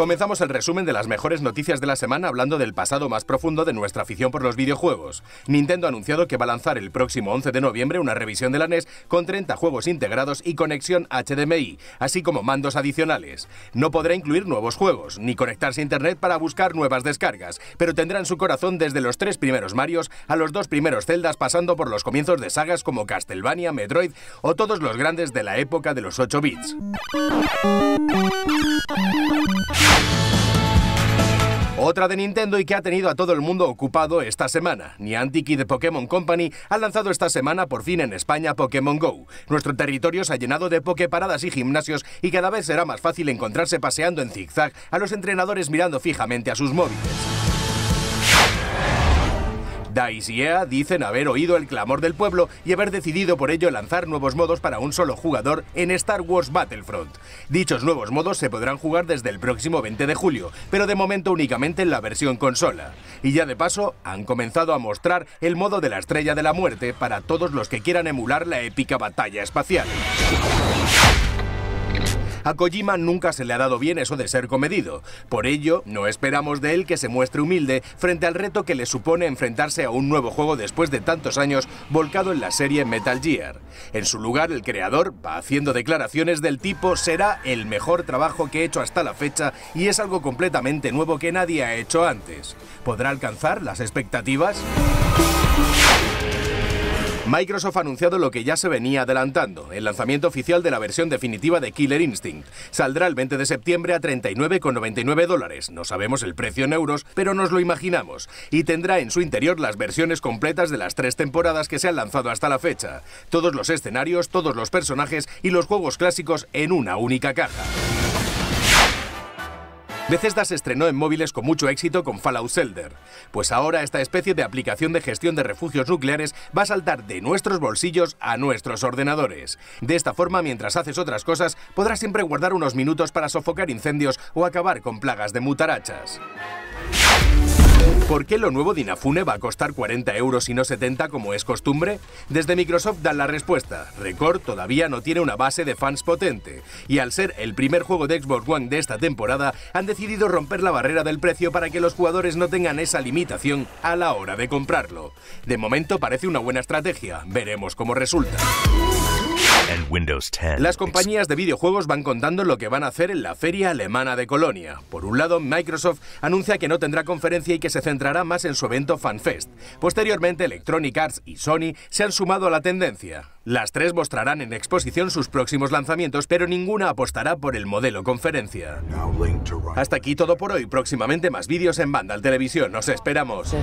Comenzamos el resumen de las mejores noticias de la semana hablando del pasado más profundo de nuestra afición por los videojuegos. Nintendo ha anunciado que va a lanzar el próximo 11 de noviembre una revisión de la NES con 30 juegos integrados y conexión HDMI, así como mandos adicionales. No podrá incluir nuevos juegos, ni conectarse a Internet para buscar nuevas descargas, pero tendrá en su corazón desde los tres primeros Marios a los dos primeros Zeldas pasando por los comienzos de sagas como Castlevania, Metroid o todos los grandes de la época de los 8 bits. Otra de Nintendo y que ha tenido a todo el mundo ocupado esta semana. Niantic y The Pokémon Company han lanzado esta semana por fin en España Pokémon Go. Nuestro territorio se ha llenado de poképaradas y gimnasios y cada vez será más fácil encontrarse paseando en zigzag a los entrenadores mirando fijamente a sus móviles. DICE y EA dicen haber oído el clamor del pueblo y haber decidido por ello lanzar nuevos modos para un solo jugador en Star Wars Battlefront. Dichos nuevos modos se podrán jugar desde el próximo 20 de julio, pero de momento únicamente en la versión consola. Y ya de paso, han comenzado a mostrar el modo de la Estrella de la Muerte para todos los que quieran emular la épica batalla espacial. A Kojima nunca se le ha dado bien eso de ser comedido. Por ello, no esperamos de él que se muestre humilde frente al reto que le supone enfrentarse a un nuevo juego después de tantos años volcado en la serie Metal Gear. En su lugar, el creador va haciendo declaraciones del tipo será el mejor trabajo que he hecho hasta la fecha y es algo completamente nuevo que nadie ha hecho antes. ¿Podrá alcanzar las expectativas? Microsoft ha anunciado lo que ya se venía adelantando, el lanzamiento oficial de la versión definitiva de Killer Instinct. Saldrá el 20 de septiembre a 39,99 dólares. No sabemos el precio en euros, pero nos lo imaginamos. Y tendrá en su interior las versiones completas de las tres temporadas que se han lanzado hasta la fecha. Todos los escenarios, todos los personajes y los juegos clásicos en una única caja. Bethesda se estrenó en móviles con mucho éxito con Fallout Shelter, pues ahora esta especie de aplicación de gestión de refugios nucleares va a saltar de nuestros bolsillos a nuestros ordenadores. De esta forma, mientras haces otras cosas, podrás siempre guardar unos minutos para sofocar incendios o acabar con plagas de mutarachas. ¿Por qué lo nuevo de Inafune va a costar 40 euros y no 70 como es costumbre? Desde Microsoft dan la respuesta. Record todavía no tiene una base de fans potente. Y al ser el primer juego de Xbox One de esta temporada, han decidido romper la barrera del precio para que los jugadores no tengan esa limitación a la hora de comprarlo. De momento parece una buena estrategia. Veremos cómo resulta. Las compañías de videojuegos van contando lo que van a hacer en la feria alemana de Colonia. Por un lado, Microsoft anuncia que no tendrá conferencia y que se centrará más en su evento FanFest. Posteriormente, Electronic Arts y Sony se han sumado a la tendencia. Las tres mostrarán en exposición sus próximos lanzamientos, pero ninguna apostará por el modelo conferencia. Hasta aquí todo por hoy. Próximamente más vídeos en Vandal Televisión. Nos esperamos.